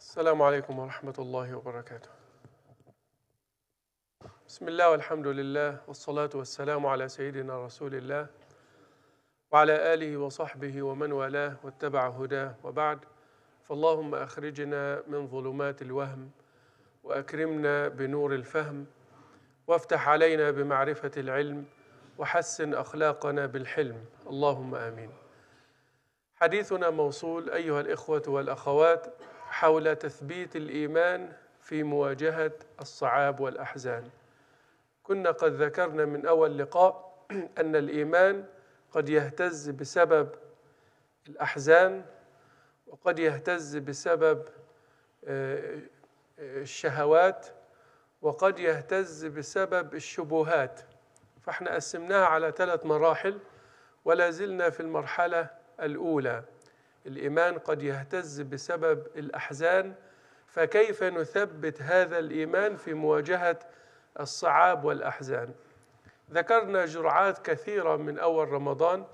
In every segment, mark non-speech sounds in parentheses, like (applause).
السلام عليكم ورحمة الله وبركاته. بسم الله والحمد لله والصلاة والسلام على سيدنا رسول الله وعلى آله وصحبه ومن والاه واتبع هداه وبعد فاللهم أخرجنا من ظلمات الوهم وأكرمنا بنور الفهم وافتح علينا بمعرفة العلم وحسن أخلاقنا بالحلم اللهم آمين. حديثنا موصول أيها الإخوة والأخوات حول تثبيت الإيمان في مواجهة الصعاب والأحزان. كنا قد ذكرنا من أول لقاء (clears throat) أن الإيمان قد يهتز بسبب الأحزان وقد يهتز بسبب الشهوات وقد يهتز بسبب الشبهات فإحنا قسمناها على ثلاث مراحل ولا زلنا في المرحلة الأولى الإيمان قد يهتز بسبب الأحزان فكيف نثبت هذا الإيمان في مواجهة الصعاب والأحزان؟ ذكرنا جرعات كثيرة من أول رمضان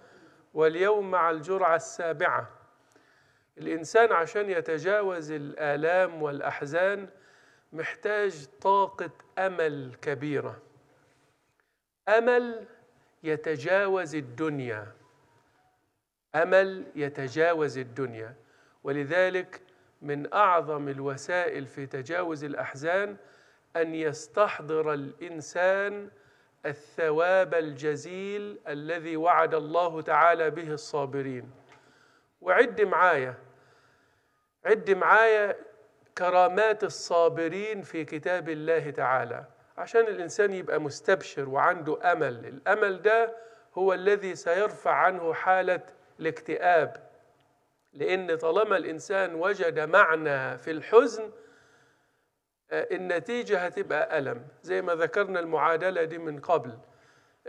واليوم مع الجرعة السابعة. الإنسان عشان يتجاوز الآلام والأحزان محتاج طاقة أمل كبيرة. أمل يتجاوز الدنيا. أمل يتجاوز الدنيا. ولذلك من أعظم الوسائل في تجاوز الأحزان أن يستحضر الإنسان الثواب الجزيل الذي وعد الله تعالى به الصابرين. وعد معايا عد معايا كرامات الصابرين في كتاب الله تعالى. عشان الإنسان يبقى مستبشر وعنده أمل. الأمل ده هو الذي سيرفع عنه حالة الاكتئاب لأن طالما الإنسان وجد معنى في الحزن النتيجة هتبقى ألم زي ما ذكرنا المعادلة دي من قبل.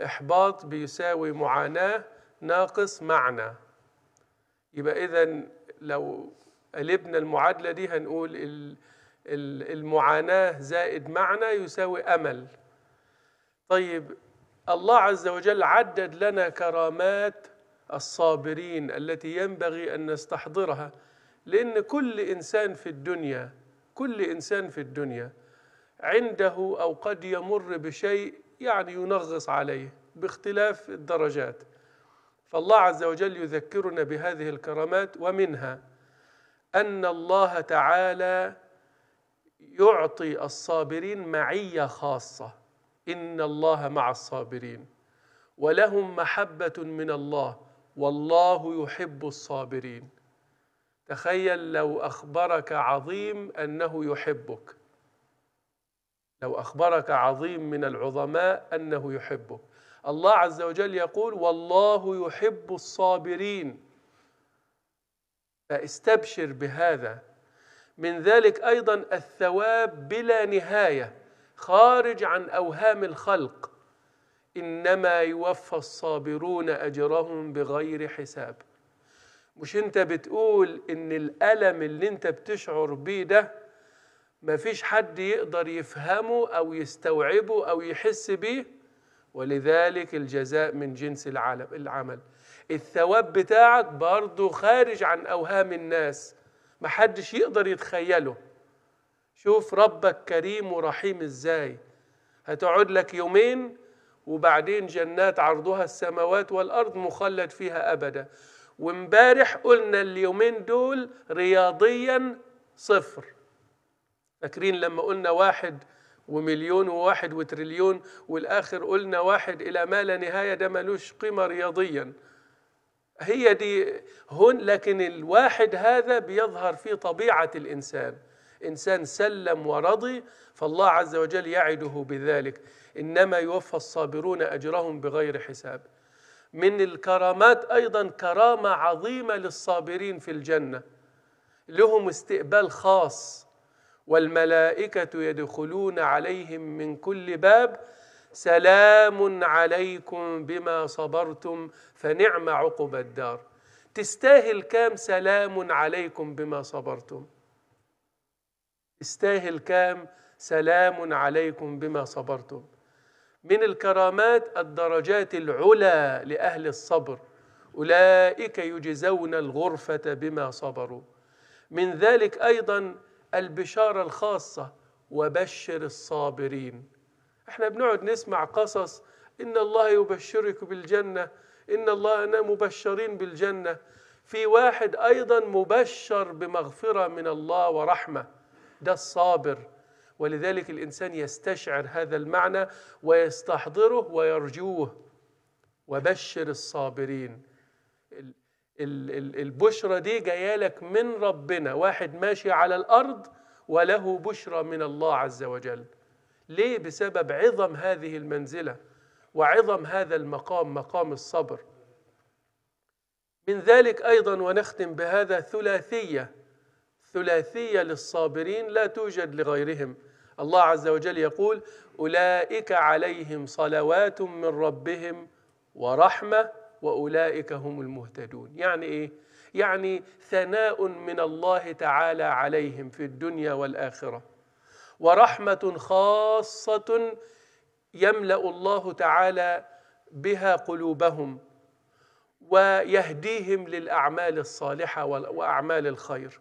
إحباط بيساوي معاناة ناقص معنى. يبقى إذا لو قلبنا المعادلة دي هنقول المعاناة زائد معنى يساوي أمل. طيب الله عز وجل عدد لنا كرامات الصابرين التي ينبغي أن نستحضرها لأن كل إنسان في الدنيا كل إنسان في الدنيا عنده أو قد يمر بشيء يعني ينغص عليه باختلاف الدرجات. فالله عز وجل يذكرنا بهذه الكرامات ومنها أن الله تعالى يعطي الصابرين معية خاصة. إن الله مع الصابرين ولهم محبة من الله. والله يحب الصابرين. تخيل لو أخبرك عظيم أنه يحبك. لو أخبرك عظيم من العظماء أنه يحبك. الله عز وجل يقول والله يحب الصابرين. فاستبشر بهذا. من ذلك أيضا الثواب بلا نهاية خارج عن أوهام الخلق. إنما يوفى الصابرون أجرهم بغير حساب. مش أنت بتقول إن الألم اللي أنت بتشعر بيه ده مفيش حد يقدر يفهمه أو يستوعبه أو يحس بيه؟ ولذلك الجزاء من جنس العمل. الثواب بتاعك برضه خارج عن أوهام الناس. محدش يقدر يتخيله. شوف ربك كريم ورحيم إزاي. هتقعد لك يومين وبعدين جنات عرضها السماوات والأرض مخلد فيها أبدا. وامبارح قلنا اليومين دول رياضيا صفر. فاكرين لما قلنا واحد ومليون وواحد وتريليون والآخر قلنا واحد إلى ما لا نهاية ده ملوش قيمة رياضيا. هي دي هون لكن الواحد هذا بيظهر في طبيعة الإنسان. إنسان سلم ورضي فالله عز وجل يعده بذلك. إنما يوفى الصابرون أجرهم بغير حساب. من الكرامات أيضا كرامة عظيمة للصابرين في الجنة. لهم استقبال خاص. والملائكة يدخلون عليهم من كل باب. سلام عليكم بما صبرتم فنعم عقب الدار. تستاهل كام سلام عليكم بما صبرتم؟ تستاهل كام؟ سلام عليكم بما صبرتم. من الكرامات الدرجات العلى لأهل الصبر. أولئك يجزون الغرفة بما صبروا. من ذلك أيضا البشارة الخاصة وبشر الصابرين. إحنا بنقعد نسمع قصص إن الله يبشرك بالجنة إن الله أنا مبشرين بالجنة. في واحد أيضا مبشر بمغفرة من الله ورحمة. ده الصابر. ولذلك الإنسان يستشعر هذا المعنى ويستحضره ويرجوه. وبشر الصابرين. ال- ال- ال- البشرى دي جاية لك من ربنا. واحد ماشي على الأرض وله بشرى من الله عز وجل. ليه؟ بسبب عظم هذه المنزلة وعظم هذا المقام مقام الصبر. من ذلك أيضا ونختم بهذا ثلاثية. ثلاثية للصابرين لا توجد لغيرهم. الله عز وجل يقول أولئك عليهم صلوات من ربهم ورحمة وأولئك هم المهتدون. يعني إيه؟ يعني ثناء من الله تعالى عليهم في الدنيا والآخرة. ورحمة خاصة يملأ الله تعالى بها قلوبهم ويهديهم للأعمال الصالحة وأعمال الخير.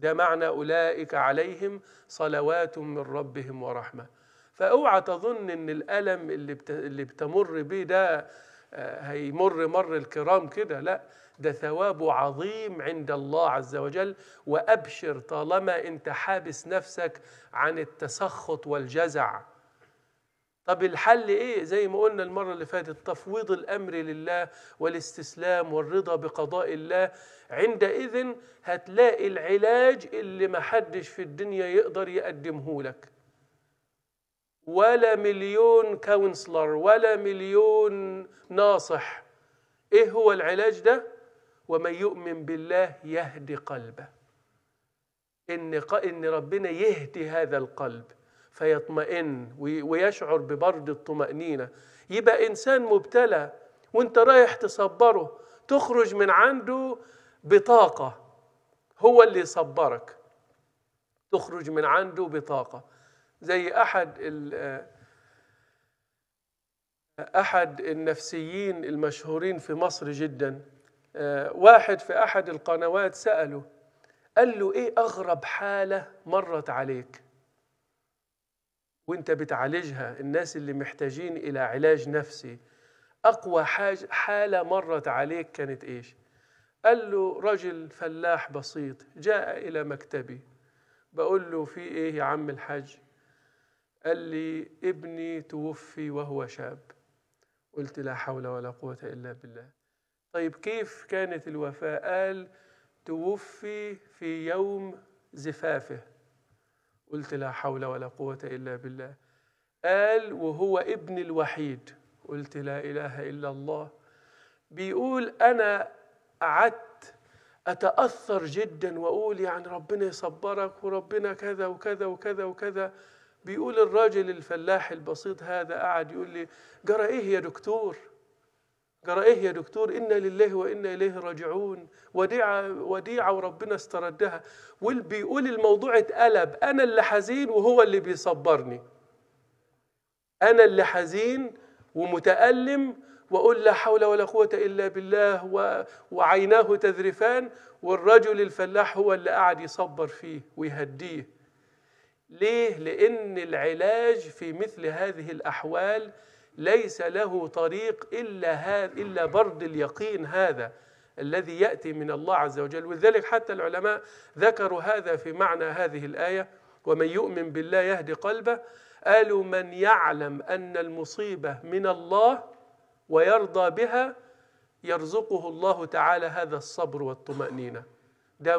ده معنى أولئك عليهم صلوات من ربهم ورحمة. فأوعى تظن إن الألم اللي بت... اللي بتمر بيه ده آه، هيمر مر الكرام كده لا ده ثوابه عظيم عند الله عز وجل. وأبشر طالما أنت حابس نفسك عن التسخط والجزع. طب الحل إيه؟ زي ما قلنا المرة اللي فاتت تفويض الأمر لله والاستسلام والرضا بقضاء الله. عندئذ هتلاقي العلاج اللي محدش في الدنيا يقدر يقدمه لك. ولا مليون كونسلر ولا مليون ناصح. إيه هو العلاج ده؟ ومن يؤمن بالله يهدي قلبه. إن إن ربنا يهدي هذا القلب. فيطمئن وي- ويشعر ببرد الطمأنينة. يبقى إنسان مبتلى وأنت رايح تصبره تخرج من عنده بطاقة. هو اللي يصبرك تخرج من عنده بطاقة. زي أحد أحد النفسيين المشهورين في مصر جدا. واحد في أحد القنوات سأله قال له إيه أغرب حالة مرت عليك؟ وانت بتعالجها الناس اللي محتاجين إلى علاج نفسي. أقوى حاجة حالة مرت عليك كانت إيش؟ قال له رجل فلاح بسيط جاء إلى مكتبي. بقول له في إيه يا عم الحاج؟ قال لي ابني توفي وهو شاب. قلت لا حول ولا قوة إلا بالله. طيب كيف كانت الوفاة؟ قال توفي في يوم زفافه. قلت لا حول ولا قوة إلا بالله. قال وهو ابني الوحيد. قلت لا إله إلا الله. بيقول أنا قعدت أتأثر جدا وأقول يعني ربنا يصبرك وربنا كذا وكذا وكذا وكذا. بيقول الراجل الفلاح البسيط هذا قعد يقول لي جرى إيه يا دكتور؟ جرى إيه يا دكتور إنا لله وإنا إليه راجعون. وديعة وديعة وربنا استردها. بيقول الموضوع اتقلب. أنا اللي حزين وهو اللي بيصبرني. أنا اللي حزين ومتألم وأقول لا حول ولا قوة إلا بالله و... وعيناه تذرفان والرجل الفلاح هو اللي قاعد يصبر فيه ويهديه. ليه؟ لأن العلاج في مثل هذه الأحوال ليس له طريق إلا هذا إلا برد اليقين هذا الذي يأتي من الله عز وجل. ولذلك حتى العلماء ذكروا هذا في معنى هذه الآية ومن يؤمن بالله يهدي قلبه قالوا من يعلم أن المصيبة من الله ويرضى بها يرزقه الله تعالى هذا الصبر والطمأنينة. ده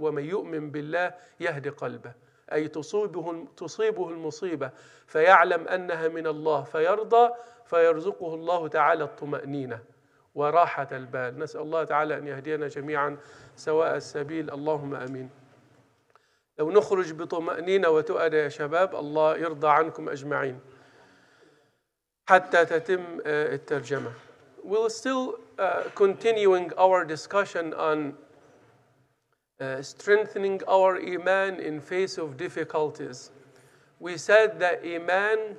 ومن يؤمن بالله يهدي قلبه. أي تصيبه تصيبه المصيبة فيعلم أنها من الله فيرضى فيرزقه الله تعالى الطمأنينة وراحة البال. نسأل الله تعالى أن يهدينا جميعا سواء السبيل. اللهم أمين. لو نخرج بطمأنينة وتؤدى يا شباب الله يرضى عنكم أجمعين حتى تتم الترجمة. We'll still uh, continuing our discussion on uh, strengthening our iman in face of difficulties. We said that iman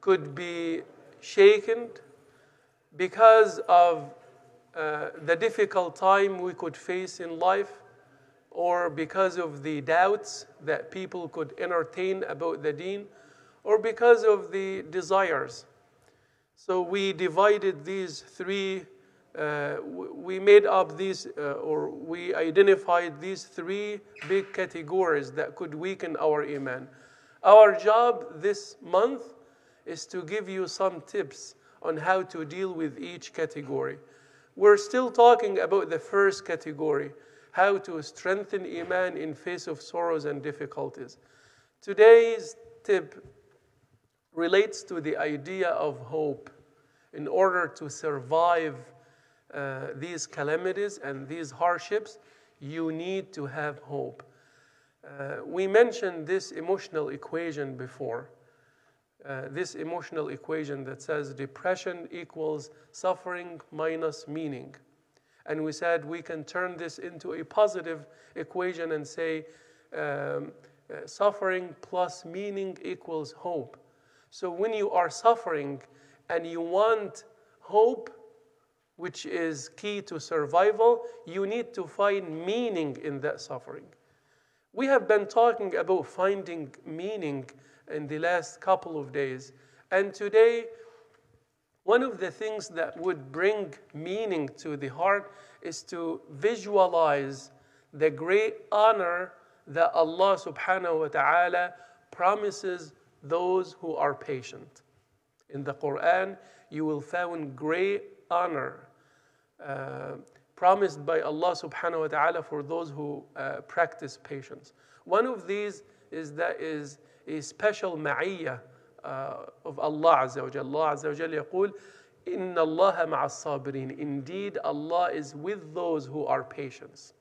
could be shaken because of uh, the difficult time we could face in life or because of the doubts that people could entertain about the deen, or because of the desires. So we divided these three, we made up these, uh, or we identified these three big categories that could weaken our iman. Our job this month is to give you some tips on how to deal with each category. We're still talking about the first category, how to strengthen Iman in face of sorrows and difficulties. Today's tip relates to the idea of hope. In order to survive uh, these calamities and these hardships, you need to have hope. Uh, we mentioned this emotional equation before. Uh, this emotional equation that says depression equals suffering minus meaning. And we said we can turn this into a positive equation and say um, uh, suffering plus meaning equals hope. So when you are suffering and you want hope, which is key to survival, you need to find meaning in that suffering. We have been talking about finding meaning in the last couple of days. And today, one of the things that would bring meaning to the heart is to visualize the great honor that Allah subhanahu wa ta'ala promises those who are patient. In the Quran, you will find great honor uh, promised by Allah subhanahu wa ta'ala for those who uh, practice patience. One of these is that is a special ma'iyya uh, of Allah Azza wa Allah Azza wa Jalla يقول إن الله مع الصابرين Indeed Allah is with those who are patient.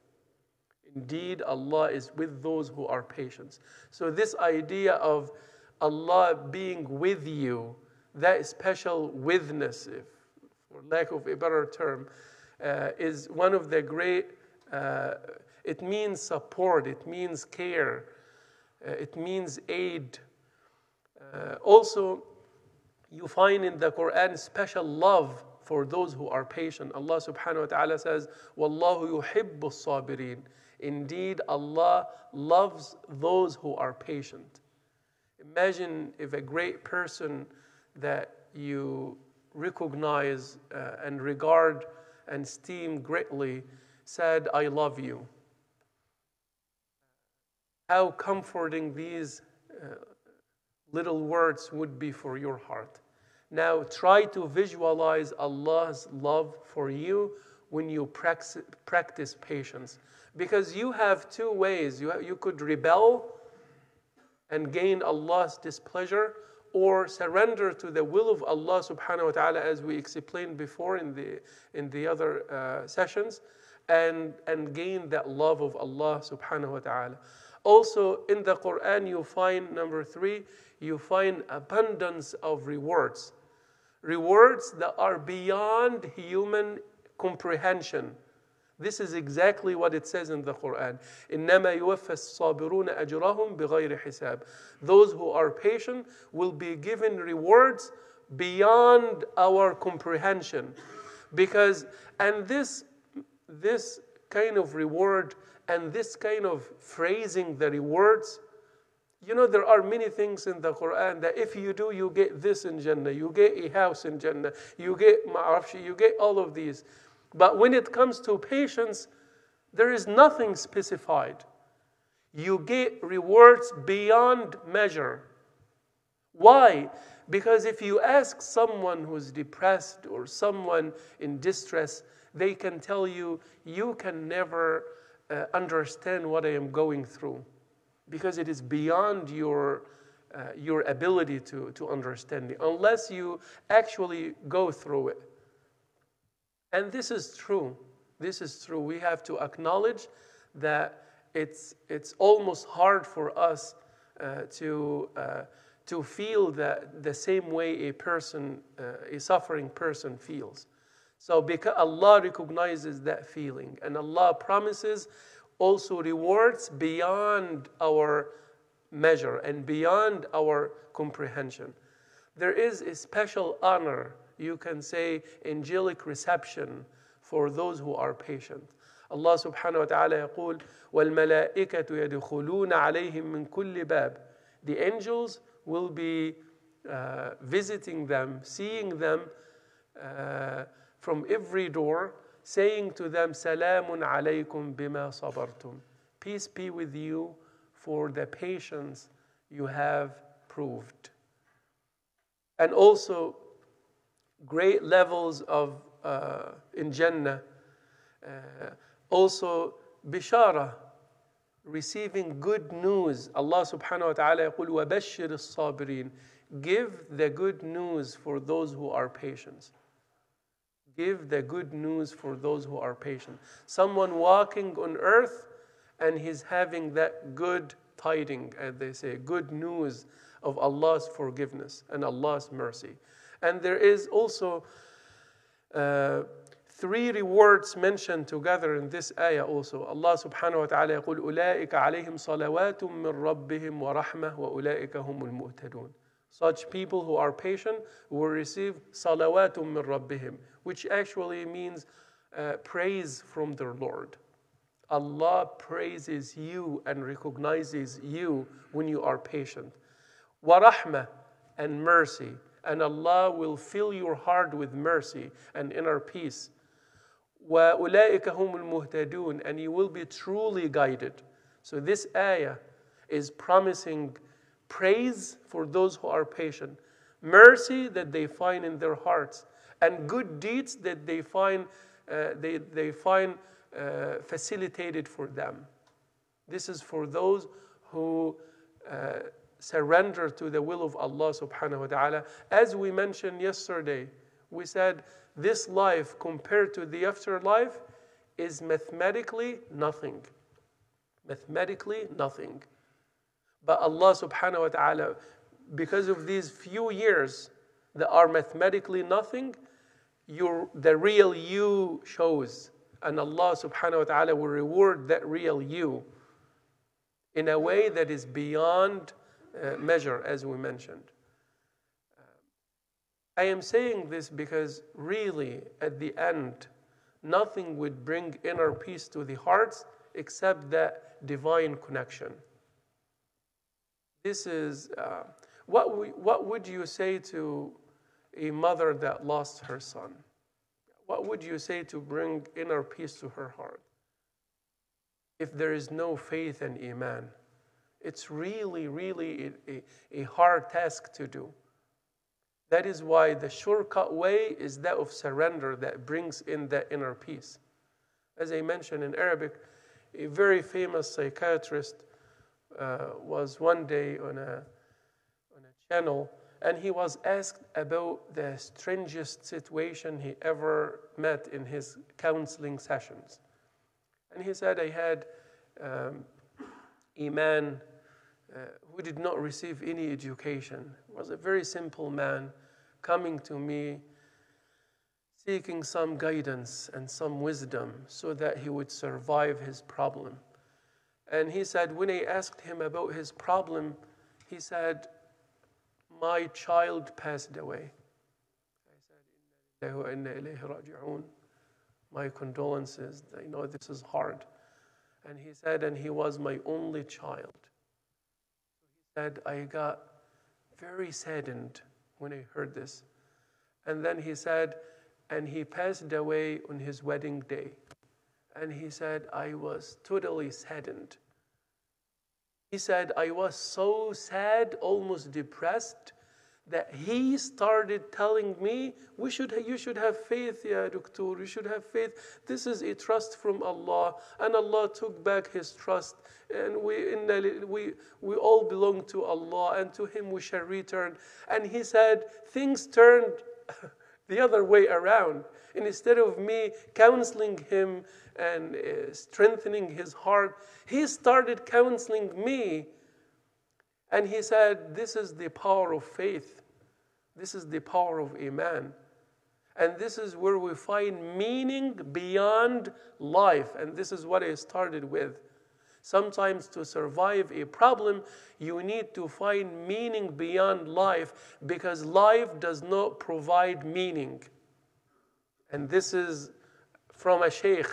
Indeed Allah is with those who are patient. So this idea of Allah being with you, that special witness, if for lack of a better term, uh, is one of the great, uh, it means support, it means care, uh, it means aid. Uh, also, you find in the Quran special love for those who are patient. Allah subhanahu wa ta'ala says, Wallahu yuhibbu sabirin. Indeed, Allah loves those who are patient. Imagine if a great person that you recognize uh, and regard and esteem greatly said, I love you. How comforting these uh, little words would be for your heart. Now, try to visualize Allah's love for you when you practice, practice patience. Because you have two ways. You, you could rebel and gain Allah's displeasure, or surrender to the will of Allah subhanahu wa ta'ala, as we explained before in the, in the other uh, sessions, and, and gain that love of Allah subhanahu wa ta'ala. Also, in the Quran, you find number three, you find abundance of rewards. Rewards that are beyond human comprehension. This is exactly what it says in the Quran. إِنَّمَا يُوَفَّى الصَّابِرُونَ أَجْرَهُمْ بِغَيْرِ حِسَابٍ Those who are patient will be given rewards beyond our comprehension. Because, and this, this kind of reward and this kind of phrasing the rewards, you know, there are many things in the Quran that if you do, you get this in Jannah, you get a house in Jannah, you get ma'arafshi, you get all of these. But when it comes to patience, there is nothing specified. You get rewards beyond measure. Why? Because if you ask someone who's depressed or someone in distress, they can tell you, you can never uh, understand what I am going through because it is beyond your, uh, your ability to, to understand it, unless you actually go through it. And this is true. This is true. We have to acknowledge that it's, it's almost hard for us uh, to, uh, to feel that the same way a person, uh, a suffering person feels. So because Allah recognizes that feeling and Allah promises also rewards beyond our measure and beyond our comprehension. There is a special honor you can say angelic reception for those who are patient. Allah subhanahu wa ta'ala يقول والملائكة يدخلون عليهم من كل باب The angels will be uh, visiting them, seeing them uh, from every door, saying to them, Salamun alaykum bima sabartum. Peace be with you for the patience you have proved. And also, great levels of uh, in Jannah. Uh, also, bishara, receiving good news. Allah subhanahu wa ta'ala يقول وَبَشِّرِ الصَّابِرِينَ Give the good news for those who are patient. Give the good news for those who are patient. Someone walking on earth and he's having that good tiding, as they say, good news of Allah's forgiveness and Allah's mercy. And there is also uh, three rewards mentioned together in this ayah also. Allah subhanahu wa ta'ala يقول أولئك عليهم صلوات من ربهم ورحمة وأولئك هم المهتدون. Such people who are patient will receive صلوات من ربهم which actually means uh, praise from their Lord. Allah praises you and recognizes you when you are patient. Warahmah and mercy And Allah will fill your heart with mercy and inner peace. وَأُولَٰئِكَ هُمُ الْمُهْتَدُونَ And you will be truly guided. So this ayah is promising praise for those who are patient, mercy that they find in their hearts, and good deeds that they find, uh, they, they find uh, facilitated for them. This is for those who uh, surrender to the will of Allah subhanahu wa ta'ala. As we mentioned yesterday, we said this life compared to the afterlife is mathematically nothing. Mathematically nothing. But Allah subhanahu wa ta'ala, because of these few years that are mathematically nothing, your, the real you shows. And Allah subhanahu wa ta'ala will reward that real you in a way that is beyond uh, measure, as we mentioned. I am saying this because really, at the end, nothing would bring inner peace to the hearts except that divine connection. This is uh, what, we, what would you say to a mother that lost her son? What would you say to bring inner peace to her heart? If there is no faith and Iman, it's really, really a, a, a hard task to do. That is why the shortcut way is that of surrender that brings in that inner peace. As I mentioned in Arabic, a very famous psychiatrist uh, was one day on a, on a channel and he was asked about the strangest situation he ever met in his counseling sessions. And he said, I had um, Iman uh, who did not receive any education, was a very simple man coming to me seeking some guidance and some wisdom so that he would survive his problem. And he said, when I asked him about his problem, he said, My child passed away. I said, My condolences. I know this is hard. And he said, And he was my only child. Said, I got very saddened when I heard this. And then he said, and he passed away on his wedding day. And he said, I was totally saddened. He said, I was so sad, almost depressed, that he started telling me, we should, you should have faith, ya doctor, you should have faith. This is a trust from Allah. And Allah took back his trust. And we, we, we all belong to Allah, and to Him we shall return. And he said, things turned (laughs) the other way around. And instead of me counseling him and uh, strengthening his heart, he started counseling me. And he said, This is the power of faith. This is the power of Iman. And this is where we find meaning beyond life. And this is what I started with. Sometimes to survive a problem, you need to find meaning beyond life because life does not provide meaning. And this is from a sheikh,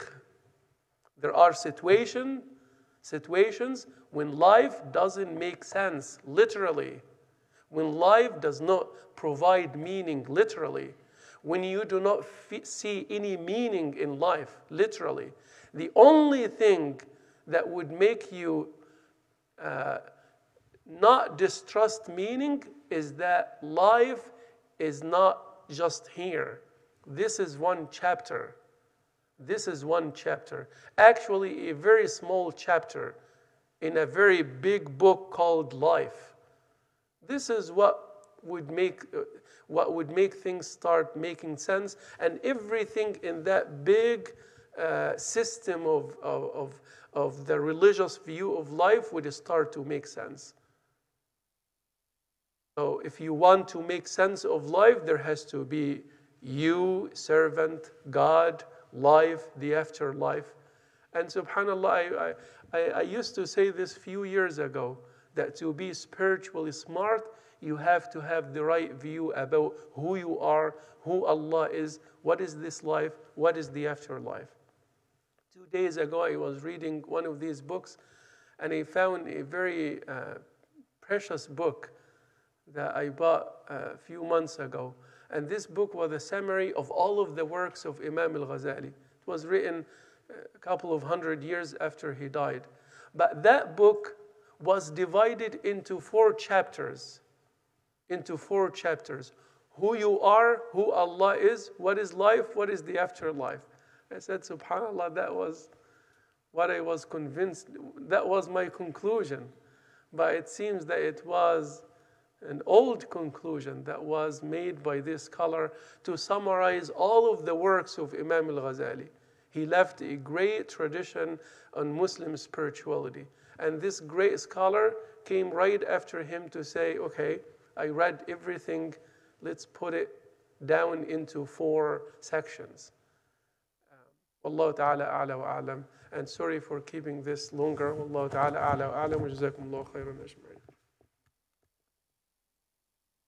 There are situation, situations when life doesn't make sense, literally. When life does not provide meaning, literally. When you do not see any meaning in life, literally. The only thing that would make you uh, not distrust meaning is that life is not just here. This is one chapter. This is one chapter. Actually, a very small chapter in a very big book called Life. This is what would make what would make things start making sense, and everything in that big uh, system of, of, of the religious view of life would start to make sense. So, if you want to make sense of life, there has to be you, servant, God, life, the afterlife. And subhanAllah, I, I, I used to say this few years ago that to be spiritually smart, you have to have the right view about who you are, who Allah is, what is this life, what is the afterlife. Two days ago, I was reading one of these books and I found a very uh, precious book that I bought a few months ago. And this book was a summary of all of the works of Imam al Ghazali. It was written a couple of hundred years after he died. But that book was divided into four chapters. Into four chapters. Who you are, who Allah is, what is life, what is the afterlife. I said, SubhanAllah, that was what I was convinced, that was my conclusion. But it seems that it was an old conclusion that was made by this scholar to summarize all of the works of Imam al Ghazali. He left a great tradition on Muslim spirituality. And this great scholar came right after him to say, okay, I read everything, let's put it down into four sections. Um, Allah ta'ala a'la wa a'lam. And sorry for keeping this longer. Allah ta'ala a'la wa a'lam. Wa khairan.